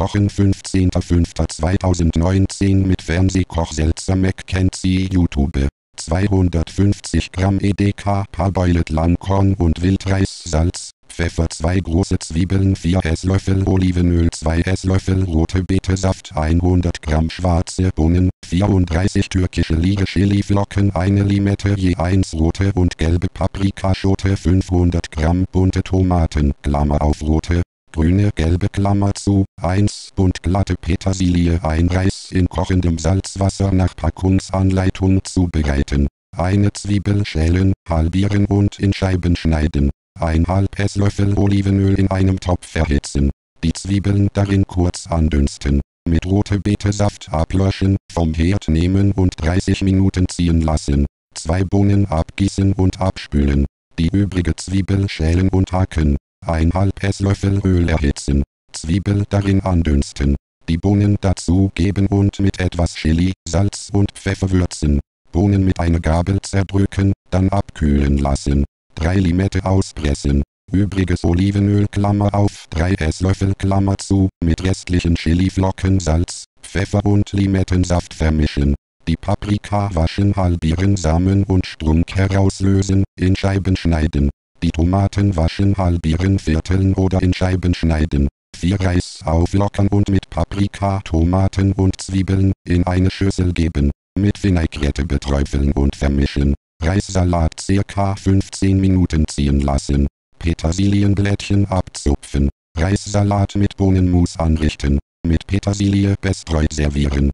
Kochen 15.05.2019 mit Fernsehkoch Seltzer McKenzie YouTube. 250 Gramm EDK Parboiled Langkorn und Wildreis Salz Pfeffer 2 große Zwiebeln 4 Esslöffel Olivenöl 2 Esslöffel rote Betesaft 100 Gramm schwarze Bohnen 34 türkische Liege Chiliflocken eine Limette je 1 rote und gelbe Paprikaschote 500 Gramm bunte Tomaten Klammer auf rote grüne gelbe Klammer zu 1 Bund glatte Petersilie ein Reis in kochendem Salzwasser nach Packungsanleitung zubereiten. Eine Zwiebel schälen, halbieren und in Scheiben schneiden. 1,5 Esslöffel Olivenöl in einem Topf erhitzen. Die Zwiebeln darin kurz andünsten. Mit rote Betesaft ablöschen, vom Herd nehmen und 30 Minuten ziehen lassen. Zwei Bohnen abgießen und abspülen. Die übrige Zwiebel schälen und hacken. 1,5 Esslöffel Öl erhitzen. Zwiebel darin andünsten. Die Bohnen dazu geben und mit etwas Chili, Salz und Pfeffer würzen. Bohnen mit einer Gabel zerdrücken, dann abkühlen lassen. 3 Limette auspressen. Übriges Olivenöl Klammer auf 3 Esslöffel Klammer zu, mit restlichen Chiliflocken Salz, Pfeffer und Limettensaft vermischen. Die Paprika waschen halbieren Samen und Strunk herauslösen, in Scheiben schneiden. Die Tomaten waschen halbieren vierteln oder in Scheiben schneiden. 4 Reis auflockern und mit Paprika, Tomaten und Zwiebeln in eine Schüssel geben. Mit Vinaigrette beträufeln und vermischen. Reissalat ca. 15 Minuten ziehen lassen. Petersilienblättchen abzupfen. Reissalat mit Bohnenmus anrichten. Mit Petersilie bestreut servieren.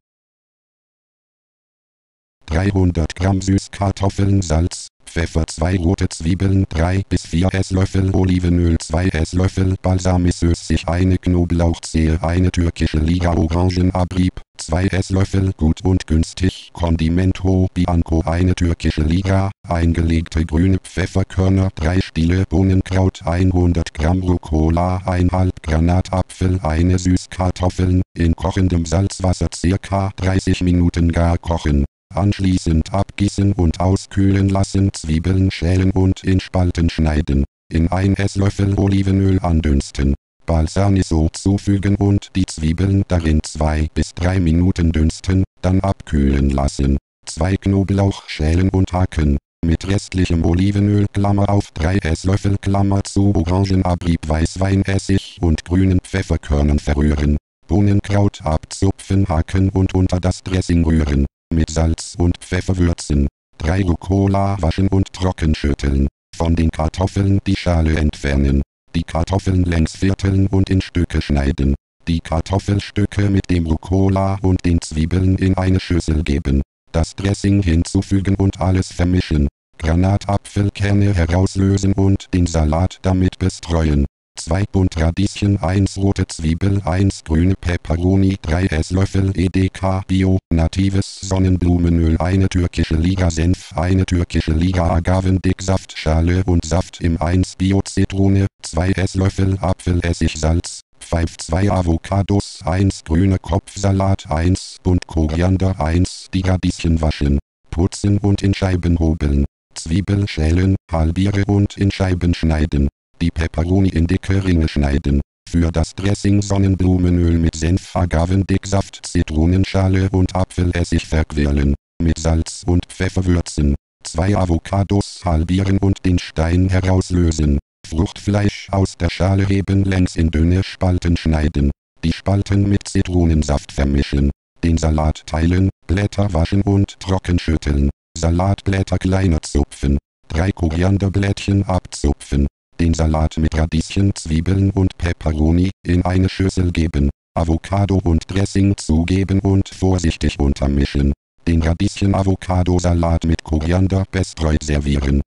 300 Gramm Süßkartoffeln Salz, Pfeffer 2 rote Zwiebeln 3 bis 4 Esslöffel Olivenöl 2 Esslöffel Balsamico-Essig eine Knoblauchzehe eine türkische Liga Orangenabrieb 2 Esslöffel gut und günstig Condimento Bianco eine türkische Liga, eingelegte grüne Pfefferkörner 3 Stiele Bohnenkraut 100 Gramm Rucola 1,5 Granatapfel eine Süßkartoffeln, in kochendem Salzwasser circa 30 Minuten gar kochen Anschließend abgießen und auskühlen lassen Zwiebeln schälen und in Spalten schneiden. In ein Esslöffel Olivenöl andünsten. Balsamico zufügen und die Zwiebeln darin 2 bis 3 Minuten dünsten, dann abkühlen lassen. 2 Knoblauch schälen und hacken. Mit restlichem Olivenöl Klammer auf 3 Esslöffel Klammer zu Orangenabrieb Weißweinessig und grünen Pfefferkörnern verrühren. Bohnenkraut abzupfen hacken und unter das Dressing rühren mit Salz und Pfeffer würzen. 3 Rucola waschen und trocken schütteln. Von den Kartoffeln die Schale entfernen. Die Kartoffeln längs vierteln und in Stücke schneiden. Die Kartoffelstücke mit dem Rucola und den Zwiebeln in eine Schüssel geben. Das Dressing hinzufügen und alles vermischen. Granatapfelkerne herauslösen und den Salat damit bestreuen. 2 Bund Radieschen 1 rote Zwiebel 1 grüne Peperoni 3 Esslöffel EDK Bio natives Sonnenblumenöl eine türkische Liga Senf eine türkische Liga Agavendicksaft Schale und Saft im 1 Bio Zitrone 2 Esslöffel Apfelessig Salz 5 2 Avocados 1 grüne Kopfsalat 1 Bund Koriander 1 die Radieschen waschen putzen und in Scheiben hobeln Zwiebel schälen halbiere und in Scheiben schneiden die Peperoni in dicke Ringe schneiden. Für das Dressing Sonnenblumenöl mit Senf, Agavendicksaft, Zitronenschale und Apfelessig verquirlen. Mit Salz und Pfeffer würzen. Zwei Avocados halbieren und den Stein herauslösen. Fruchtfleisch aus der Schale heben längs in dünne Spalten schneiden. Die Spalten mit Zitronensaft vermischen. Den Salat teilen, Blätter waschen und trocken schütteln. Salatblätter kleiner zupfen. Drei Korianderblättchen abzupfen den Salat mit Radieschen, Zwiebeln und Peperoni in eine Schüssel geben, Avocado und Dressing zugeben und vorsichtig untermischen. Den Radieschen-Avocado-Salat mit Koriander bestreut servieren.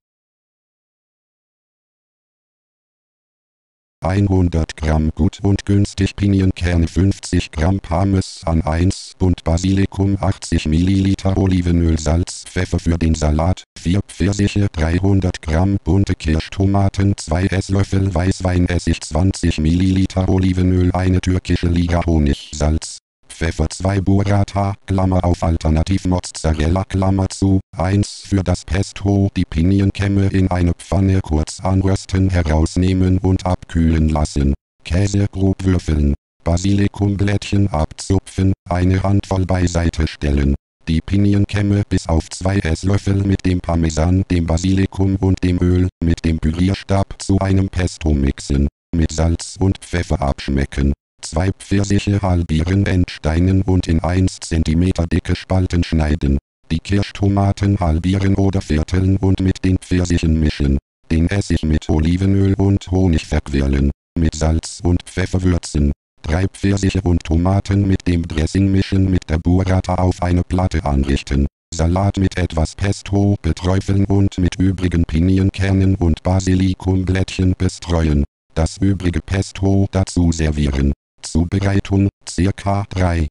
100 Gramm gut und günstig Pinienkerne 50 Gramm Parmesan 1 Bund Basilikum 80 Milliliter Olivenöl Salz Pfeffer für den Salat 4 Pfirsiche 300 Gramm bunte Kirschtomaten 2 Esslöffel Weißweinessig 20 Milliliter Olivenöl eine türkische Liga Honig Salz Pfeffer 2 Burrata, Klammer auf Alternativ Mozzarella Klammer zu, 1 für das Pesto die Pinienkämme in eine Pfanne kurz anrösten herausnehmen und abkühlen lassen. Käse grob würfeln. Basilikumblättchen abzupfen, eine Handvoll beiseite stellen. Die Pinienkämme bis auf zwei Esslöffel mit dem Parmesan, dem Basilikum und dem Öl mit dem Pürierstab zu einem Pesto mixen. Mit Salz und Pfeffer abschmecken. Zwei Pfirsiche halbieren entsteinen und in 1 cm dicke Spalten schneiden. Die Kirschtomaten halbieren oder vierteln und mit den Pfirsichen mischen. Den Essig mit Olivenöl und Honig verquirlen. Mit Salz und Pfeffer würzen. Drei Pfirsiche und Tomaten mit dem Dressing mischen mit der Burrata auf eine Platte anrichten. Salat mit etwas Pesto beträufeln und mit übrigen Pinienkernen und Basilikumblättchen bestreuen. Das übrige Pesto dazu servieren. Zubereitung, circa 3.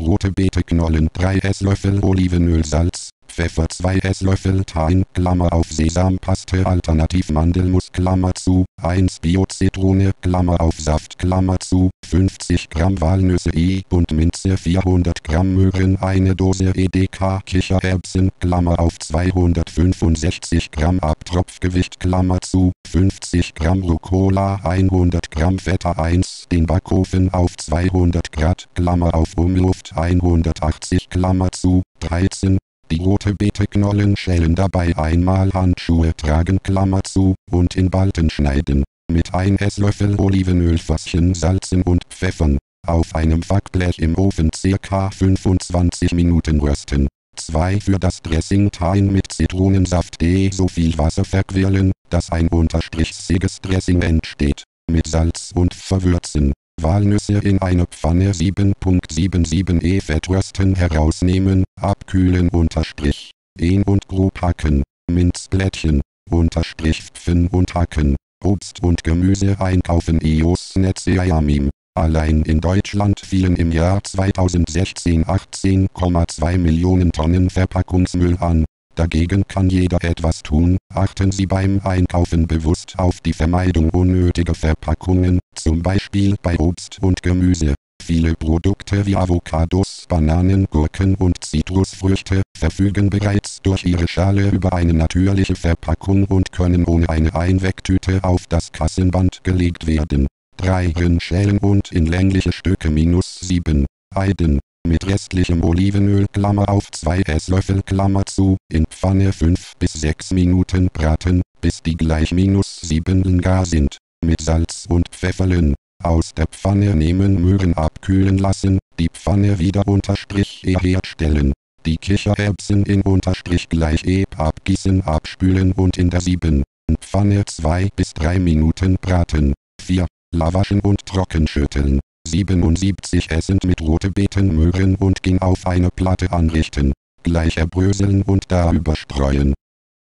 Rote Beete-Knollen 3 Esslöffel Olivenöl Salz, Pfeffer 2 Esslöffel Thyme, Klammer auf Sesampaste alternativ Mandelmus Klammer zu, 1 Bio-Zitrone, Klammer auf Saft Klammer zu, 50 Gramm Walnüsse E und Minze 400 Gramm Möhren eine Dose EDK Kichererbsen Klammer auf 265 Gramm Abtropfgewicht Klammer zu, 50 Gramm Rucola 100 Gramm Feta 1 den Backofen auf 200 Grad Klammer auf Umluft 180 Klammer zu, 13 die rote Beete-Knollen schälen dabei einmal Handschuhe tragen Klammer zu, und in Balken schneiden. Mit 1 Esslöffel Olivenölfässchen salzen und pfeffern. Auf einem Backblech im Ofen ca. 25 Minuten rösten. 2 Für das Dressing Thyme mit Zitronensaft D so viel Wasser verquirlen, dass ein unterstrichsiges Dressing entsteht. Mit Salz und verwürzen. Walnüsse in eine Pfanne 7.77 E Fettrösten herausnehmen, abkühlen unterstrich. Ehen und grob hacken. Minzblättchen, unterstrich pfen und hacken. Obst und Gemüse einkaufen EOS Netzeayamim. Allein in Deutschland fielen im Jahr 2016 18,2 Millionen Tonnen Verpackungsmüll an. Dagegen kann jeder etwas tun, achten Sie beim Einkaufen bewusst auf die Vermeidung unnötiger Verpackungen, zum Beispiel bei Obst und Gemüse. Viele Produkte wie Avocados, Bananen, Gurken und Zitrusfrüchte verfügen bereits durch ihre Schale über eine natürliche Verpackung und können ohne eine Einwegtüte auf das Kassenband gelegt werden. 3 Schälen und in längliche Stücke minus 7. Eiden, mit restlichem Olivenöl Klammer auf 2 Esslöffel Klammer zu, in Pfanne 5 bis 6 Minuten braten, bis die gleich minus 7 gar sind. Mit Salz und Pfefferlen. Aus der Pfanne nehmen Möhren abkühlen lassen, die Pfanne wieder unterstrich E herstellen. Die Kichererbsen in unterstrich gleich E abgießen abspülen und in der 7. Pfanne 2 bis 3 Minuten braten. 4. Lavaschen und trockenschütteln. 77 essend mit rote Beeten Möhren und ging auf eine Platte anrichten. Gleich erbröseln und darüber streuen.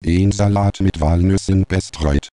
Ein Salat mit Walnüssen bestreut.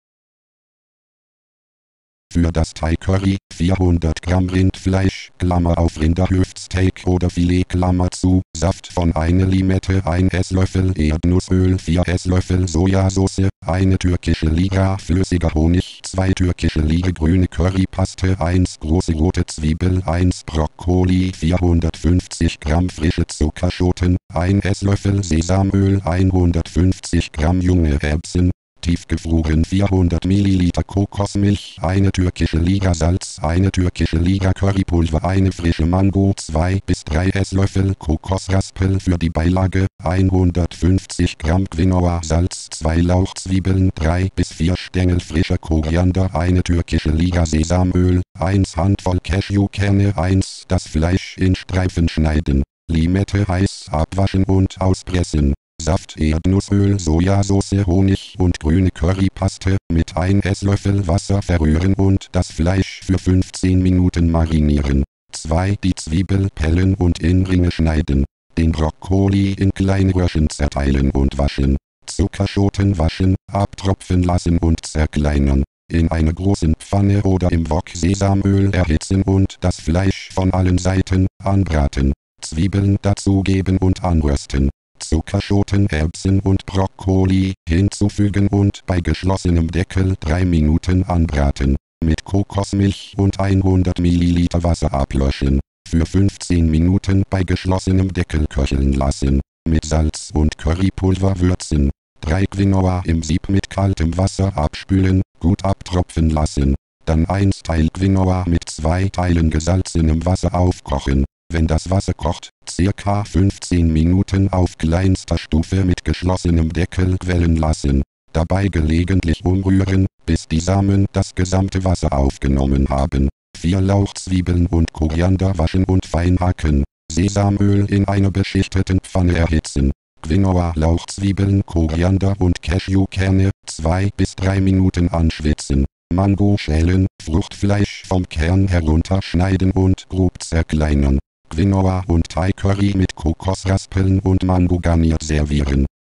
Für das Thai Curry 400 Gramm Rindfleisch, Klammer auf Rinderhüftsteak oder Filet Klammer zu, Saft von einer Limette 1 Esslöffel Erdnussöl 4 Esslöffel Sojasauce, eine türkische Lira flüssiger Honig 2 türkische Lira grüne Currypaste 1 große rote Zwiebel 1 Brokkoli 450 Gramm frische Zuckerschoten, 1 Esslöffel Sesamöl 150 Gramm junge Erbsen, tiefgefroren 400 ml Kokosmilch, eine türkische Liga Salz, eine türkische Liga Currypulver, eine frische Mango, 2 bis 3 Esslöffel Kokosraspel für die Beilage, 150 Gramm Quinoa Salz, 2 Lauchzwiebeln, 3 bis 4 Stängel frischer Koriander, eine türkische Liga Sesamöl, 1 Handvoll Cashewkerne, 1 das Fleisch in Streifen schneiden. Limette heiß abwaschen und auspressen. Saft Erdnussöl Sojasauce Honig und grüne Currypaste mit 1 Esslöffel Wasser verrühren und das Fleisch für 15 Minuten marinieren. 2. Die Zwiebel pellen und in Ringe schneiden. Den Brokkoli in kleine Röschen zerteilen und waschen. Zuckerschoten waschen, abtropfen lassen und zerkleinern. In einer großen Pfanne oder im Wok Sesamöl erhitzen und das Fleisch von allen Seiten anbraten. Zwiebeln dazugeben und anrösten. Zuckerschoten, Erbsen und Brokkoli hinzufügen und bei geschlossenem Deckel 3 Minuten anbraten. Mit Kokosmilch und 100 ml Wasser ablöschen. Für 15 Minuten bei geschlossenem Deckel köcheln lassen. Mit Salz und Currypulver würzen. 3 Quinoa im Sieb mit kaltem Wasser abspülen, gut abtropfen lassen. Dann 1 Teil Quinoa mit 2 Teilen gesalzenem Wasser aufkochen. Wenn das Wasser kocht, circa 15 Minuten auf kleinster Stufe mit geschlossenem Deckel quellen lassen. Dabei gelegentlich umrühren, bis die Samen das gesamte Wasser aufgenommen haben. 4 Lauchzwiebeln und Koriander waschen und fein hacken. Sesamöl in einer beschichteten Pfanne erhitzen. Quinoa, Lauchzwiebeln, Koriander und Cashewkerne 2 bis 3 Minuten anschwitzen. Mango schälen, Fruchtfleisch vom Kern herunterschneiden und grob zerkleinern. Quinoa und Thai Curry mit Kokosraspeln und Mango garniert servieren.